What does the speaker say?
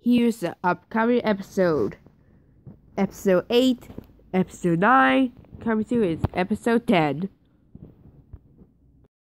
Here's the upcoming episode. Episode 8, Episode 9, coming to is Episode 10.